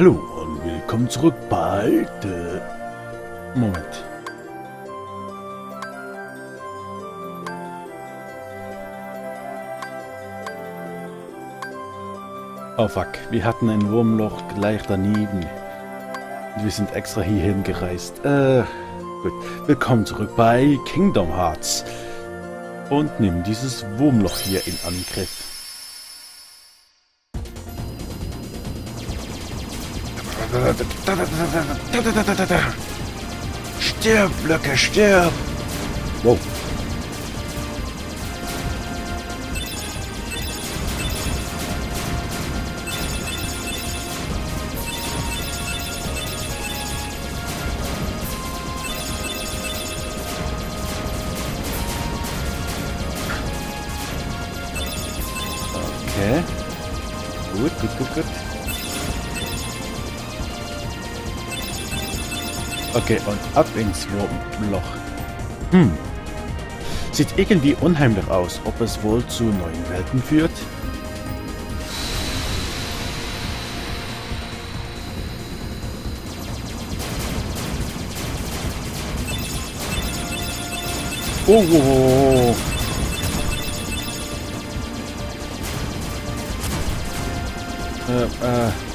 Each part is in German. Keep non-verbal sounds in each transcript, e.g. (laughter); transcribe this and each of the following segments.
Hallo und willkommen zurück bei The... Moment. Oh fuck, wir hatten ein Wurmloch gleich daneben. Wir sind extra hierhin gereist. Äh, gut. Willkommen zurück bei Kingdom Hearts. Und nehmen dieses Wurmloch hier in Angriff. Stirb, Blöcke, stirb! Wow. Okay, und ab ins Wurmloch. Hm. Sieht irgendwie unheimlich aus, ob es wohl zu neuen Welten führt. Oh, oh, oh, oh. Äh, äh.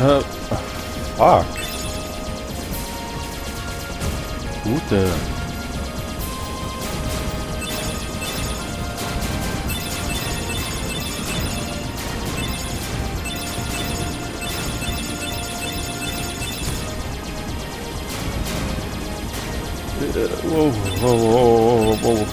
Äh, fuck. Gute. Äh, wow, wow, wow, wow,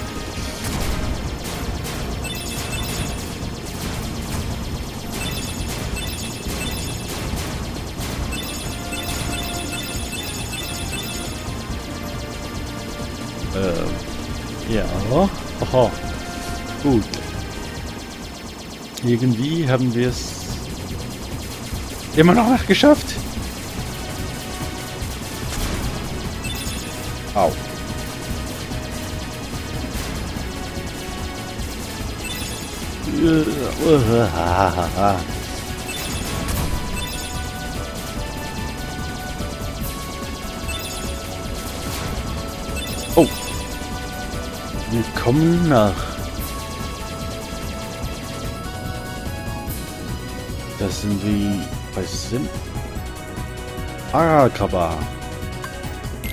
Irgendwie haben wir es immer noch nicht geschafft. Au. Oh. Willkommen nach. Das sind wie bei Sim. Arakaba.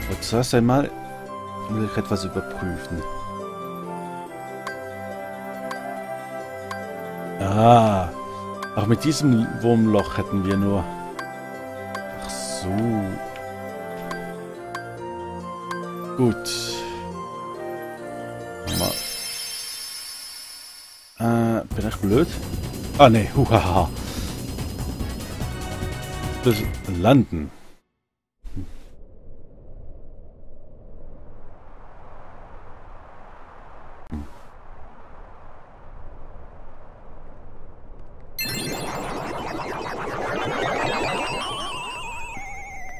Und zuerst einmal will ich etwas überprüfen. Ah. Auch mit diesem Wurmloch hätten wir nur. Ach so. Gut. Mal. Äh, bin ich blöd? Ah, ne, huhaha. Das Landen.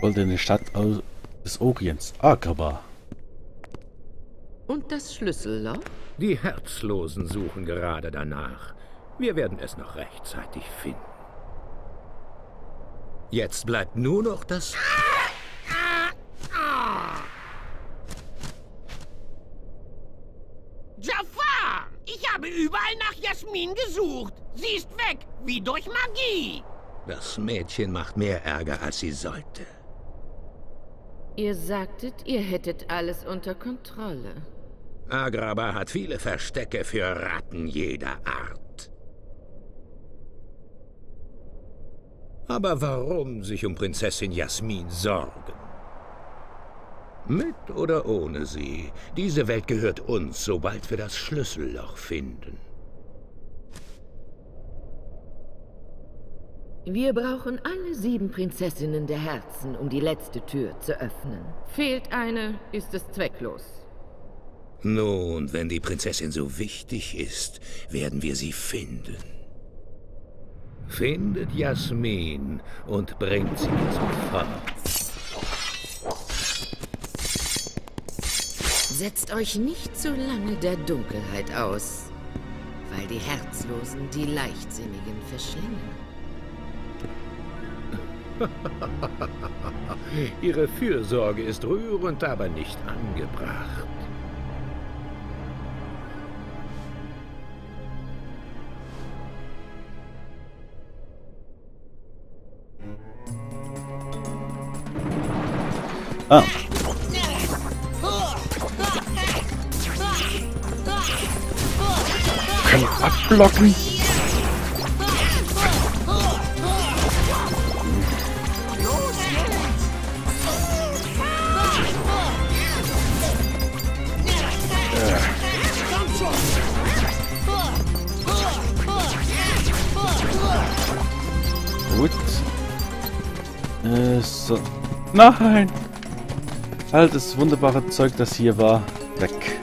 Goldene Stadt des Orients, Akaba. Und das Schlüsselloch? Die Herzlosen suchen gerade danach. Wir werden es noch rechtzeitig finden. Jetzt bleibt nur noch das... Jafar! Ich habe überall nach Jasmin gesucht. Sie ist weg, wie durch Magie. Das Mädchen macht mehr Ärger, als sie sollte. Ihr sagtet, ihr hättet alles unter Kontrolle. Agraba hat viele Verstecke für Ratten jeder Art. Aber warum sich um Prinzessin Jasmin sorgen? Mit oder ohne sie, diese Welt gehört uns, sobald wir das Schlüsselloch finden. Wir brauchen alle sieben Prinzessinnen der Herzen, um die letzte Tür zu öffnen. Fehlt eine, ist es zwecklos. Nun, wenn die Prinzessin so wichtig ist, werden wir sie finden. Findet Jasmin und bringt sie sofort. Setzt euch nicht zu lange der Dunkelheit aus, weil die Herzlosen die Leichtsinnigen verschlingen. (laughs) Ihre Fürsorge ist rührend, aber nicht angebracht. Ah. Können abblocken. Gut. Äh, so. Nein! All das wunderbare Zeug, das hier war, weg.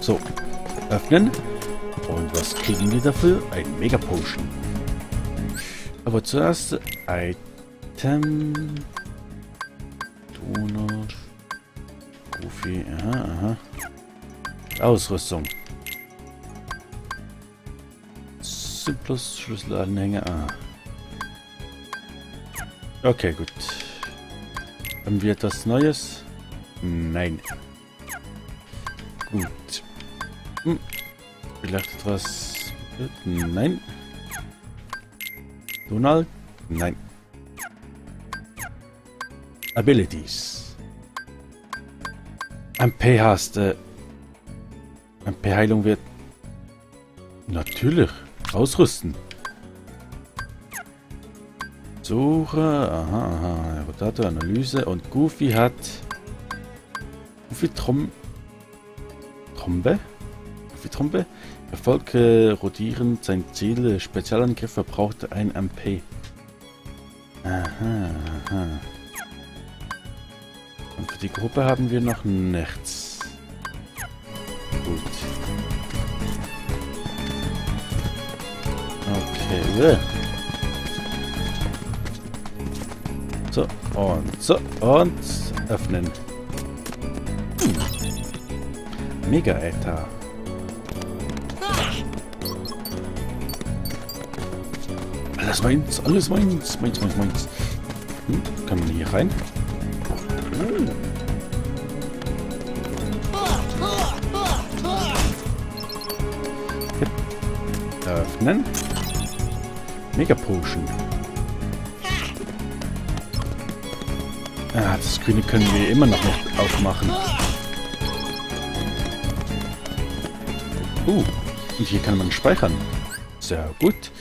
So. Öffnen. Und was kriegen wir dafür? Ein Mega Potion. Aber zuerst Item. Donut. Goofy. Aha, aha. Ausrüstung. Simplus Schlüsselanhänger. Ah. Okay, gut. Haben wir etwas Neues? Nein. Gut. Hm. Vielleicht etwas... Nein. Donald? Nein. Abilities. MP hast äh, MP-Heilung wird... Natürlich. Ausrüsten. Suche. Aha, aha. Rotator, Analyse. Und Goofy hat... Goofy Trom... Trombe? Goofy Trombe? Erfolg äh, rodierend. Sein Ziel, äh, Spezialangriff, verbraucht ein MP. Aha, aha. Und für die Gruppe haben wir noch nichts. Gut. Okay. Und so, und öffnen. Mega Ether. Alles meins, alles meins, meins, meins, meins. Hm, kann man hier rein? Hm. Öffnen. Mega Potion. Ah, das Grüne können wir immer noch nicht aufmachen. Uh, und hier kann man speichern. Sehr gut.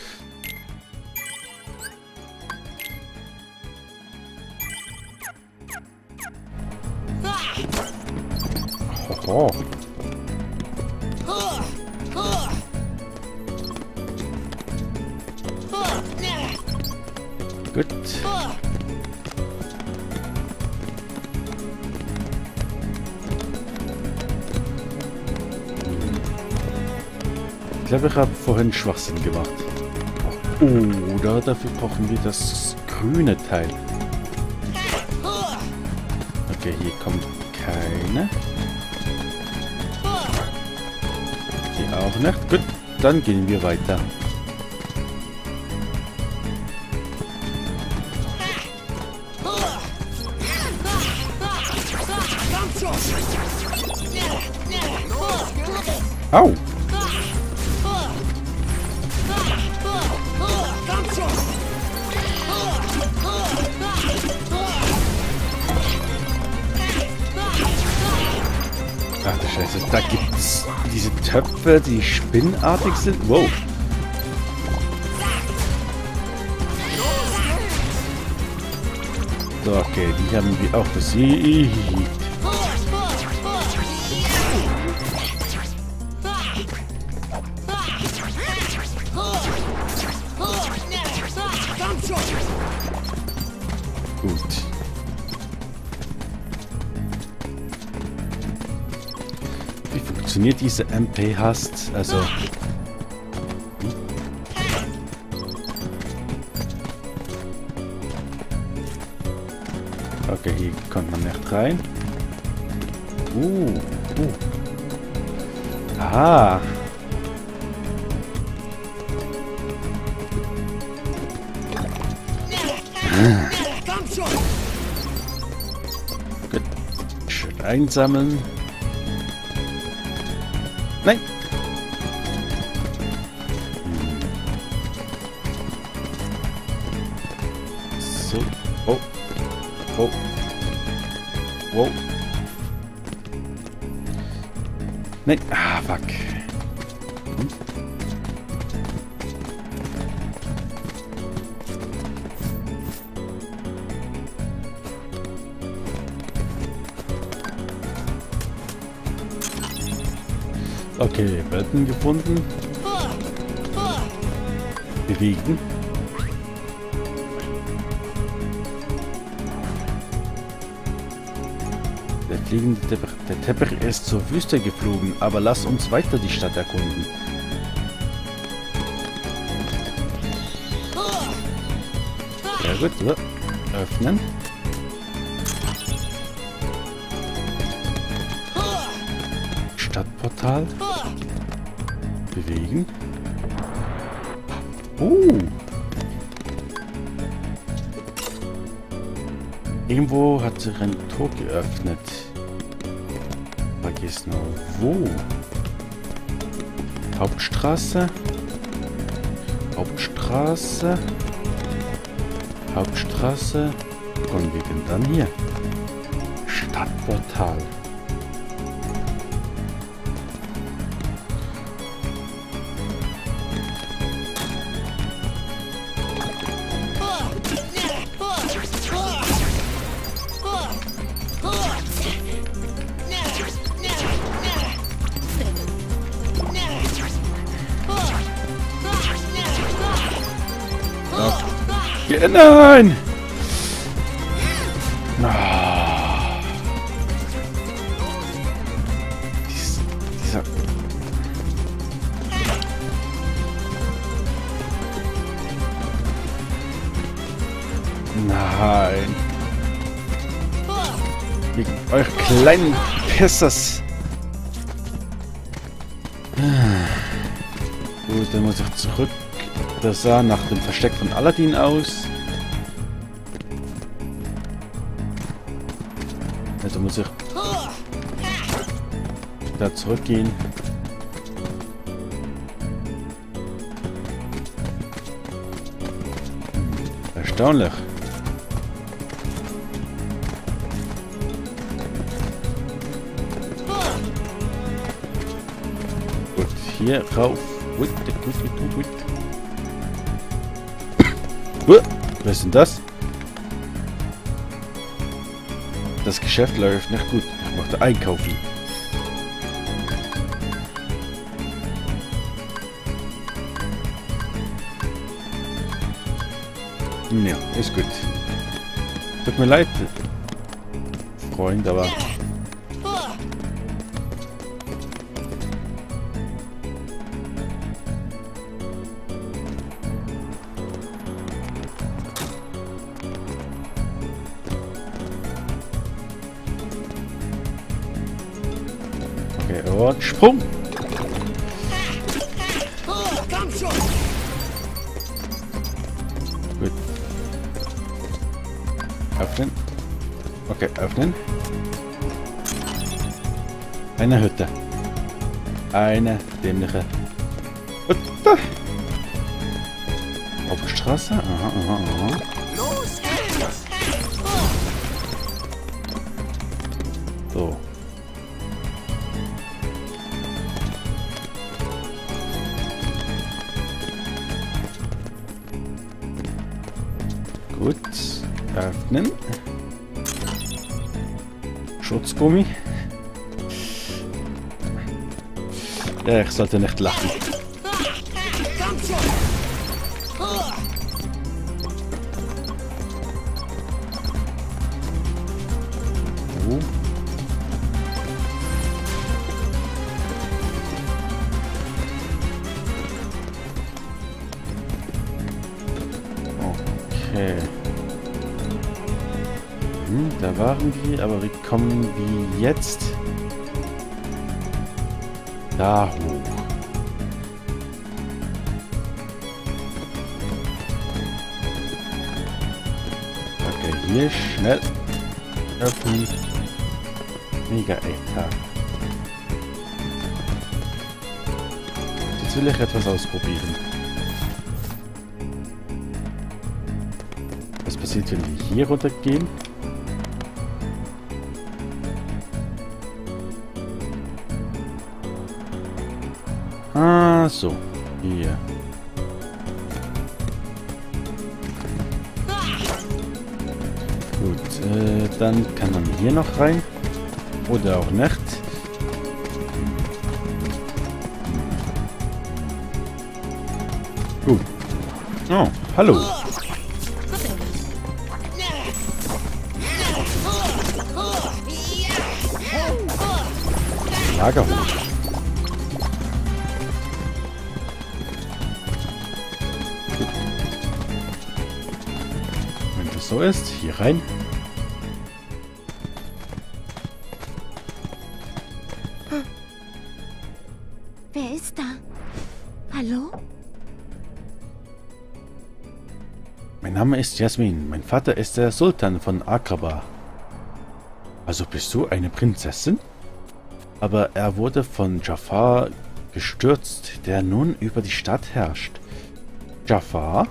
Ich glaube, ich habe vorhin Schwachsinn gemacht. Oder dafür brauchen wir das grüne Teil. Okay, hier kommt keine. Hier auch nicht. Gut, dann gehen wir weiter. Au! Ach du Scheiße, da gibt's diese Töpfe, die spinnartig sind. Wow. So, okay, die haben wir auch besiegt. Funktioniert diese MP-Hast? Also... Okay, hier kommt man nicht rein. Uh, uh. Ah. Komm schon! Gut. Schön einsammeln. Nein. Hm. So. Oh. Oh. Wow. Nein. Ah, fuck. Okay, Betten gefunden. Bewegen. Der fliegende Teppich, der Teppich ist zur Wüste geflogen, aber lass uns weiter die Stadt erkunden. Sehr gut, so. Öffnen. Stadtportal. Bewegen. Uh. Irgendwo hat sich ein Tor geöffnet. Vergiss nur wo. Hauptstraße. Hauptstraße. Hauptstraße. Kommen wir denn dann hier? Stadtportal. Nein! Ah. Dies, dieser... Nein. Wegen euch kleinen Pissers. Gut, dann muss ich zurück. Das sah nach dem Versteck von Aladdin aus. Also muss ich da zurückgehen. Erstaunlich. Gut, hier rauf. Gut, gut, gut, gut, gut. Was ist denn das? Das Geschäft läuft nicht gut. Ich möchte einkaufen. Ja, ist gut. Tut mir leid, Freund, aber... Öffnen. Okay, öffnen. Eine Hütte. Eine dämliche Hütte. Hauptstraße. Aha, aha, aha. Öffnen. Schutzgummi. Ich sollte nicht lachen. Da waren wir, aber wie kommen wir jetzt? da hoch. Okay, hier schnell öffnen. Mega Etat. Jetzt will ich etwas ausprobieren. Was passiert, wenn wir hier runtergehen? So. Hier. Gut, äh, dann kann man hier noch rein. Oder auch nicht. Gut. Oh, hallo. Lagerhof. Das so ist, hier rein. Wer ist da? Hallo? Mein Name ist Jasmin. Mein Vater ist der Sultan von Aqaba. Also bist du eine Prinzessin? Aber er wurde von Jafar gestürzt, der nun über die Stadt herrscht. Jafar?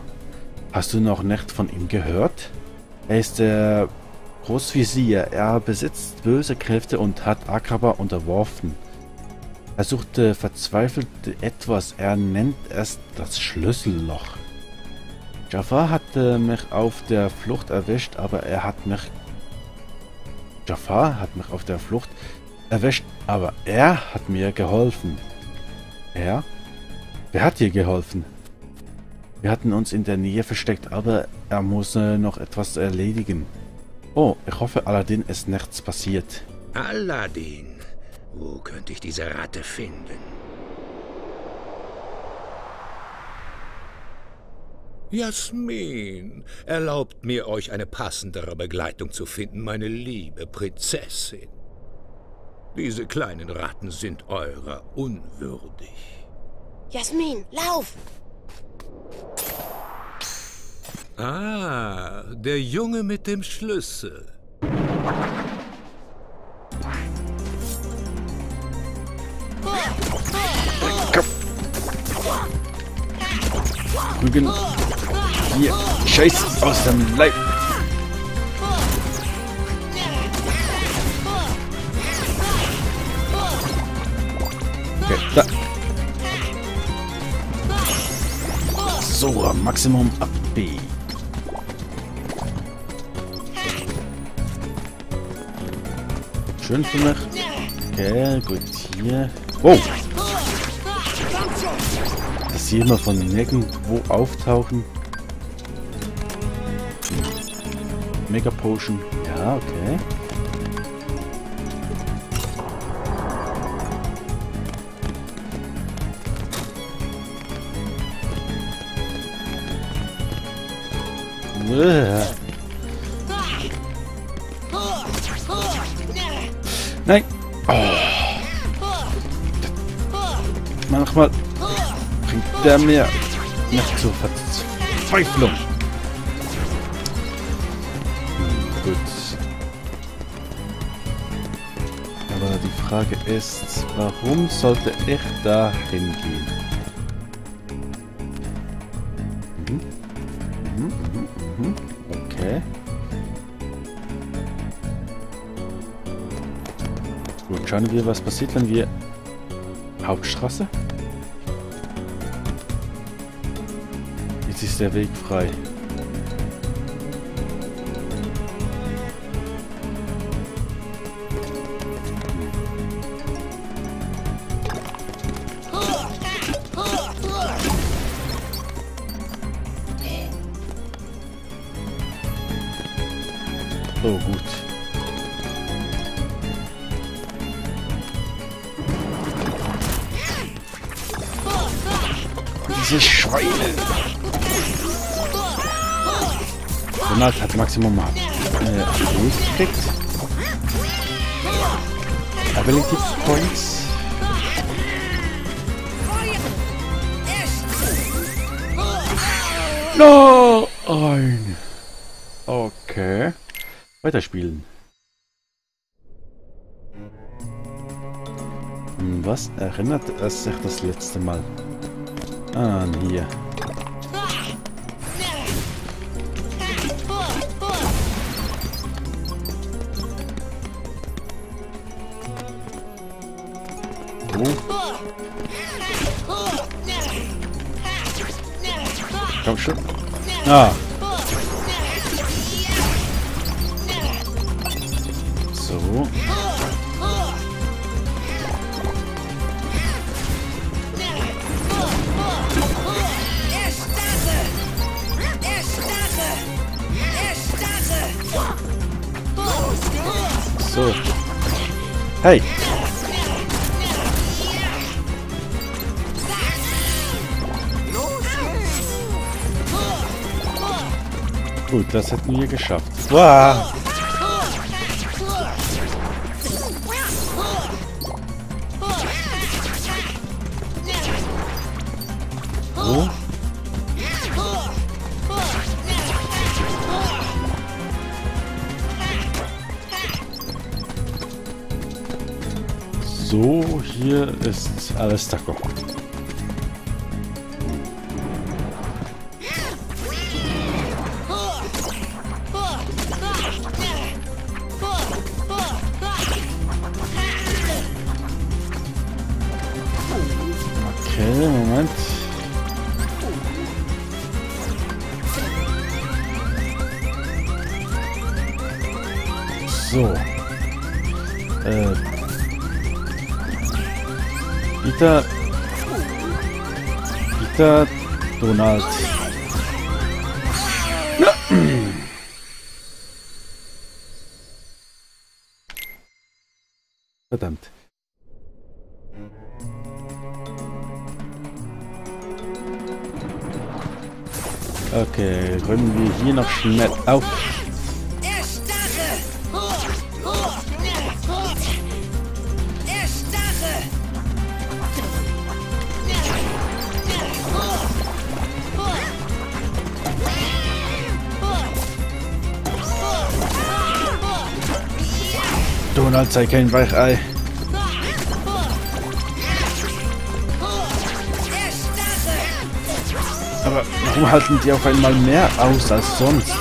Hast du noch nicht von ihm gehört? Er ist der Großvizier. Er besitzt böse Kräfte und hat Aqaba unterworfen. Er suchte verzweifelt etwas. Er nennt es das Schlüsselloch. Jafar hatte mich auf der Flucht erwischt, aber er hat mich... Jafar hat mich auf der Flucht erwischt, aber er hat mir geholfen. Er? Wer hat dir geholfen? Wir hatten uns in der Nähe versteckt, aber er muss äh, noch etwas erledigen. Oh, ich hoffe Aladdin ist nichts passiert. Aladdin, wo könnte ich diese Ratte finden? Jasmin, erlaubt mir, euch eine passendere Begleitung zu finden, meine liebe Prinzessin. Diese kleinen Ratten sind eurer unwürdig. Jasmin, lauf! Ah, der Junge mit dem Schlüssel. Prügeln. Hier, scheiß aus dem Leib. So, Maximum ab B. Schön für mich. Okay, gut, hier. Wow! Dass sie immer von nirgendwo auftauchen. Mega Potion. Ja, okay. Nein. Oh. Manchmal bringt der mir nicht zur Verzweiflung. Hm, gut. Aber die Frage ist, warum sollte ich da hingehen? Gut, schauen wir, was passiert, wenn wir... Hauptstraße? Jetzt ist der Weg frei. Maximum mal äh, loskriegt. Ability Points. Nein! Okay. Weiterspielen. Hm, was erinnert es sich das letzte Mal? Ah, An hier. Oh, komm schon. Ah. So. So. Hey. Gut, das hätten wir geschafft. Wow. So. So, hier ist alles Taco. Peter. Donald. Verdammt. Okay, räumen wir hier noch schnell auf. Sei kein Weichei. Aber warum halten die auf einmal mehr aus als sonst?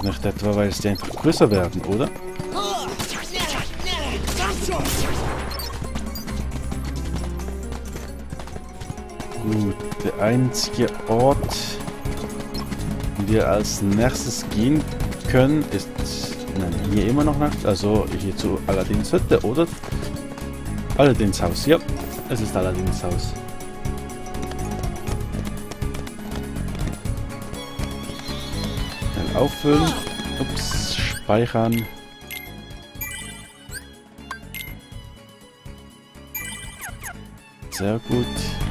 Nicht etwa, weil sie einfach größer werden, oder? Gut, der einzige Ort, den wir als nächstes gehen können, ist nein, hier immer noch Nacht. Also hier zu Aladins Hütte, oder? Aladins Haus, ja. Es ist Aladins Haus. Dann auffüllen. Ups, speichern. Sehr gut.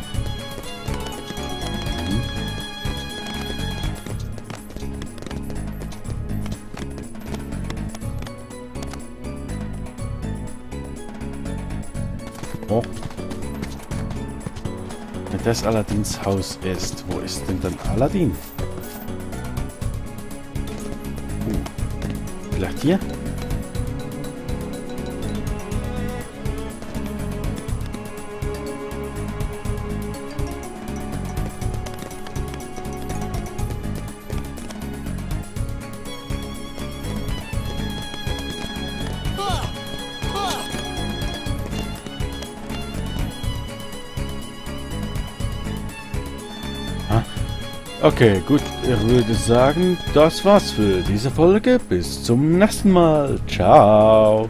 Oh. Wenn das Aladins Haus ist, wo ist denn dann Aladin? Uh. Vielleicht hier? Okay, gut. Ich würde sagen, das war's für diese Folge. Bis zum nächsten Mal. Ciao.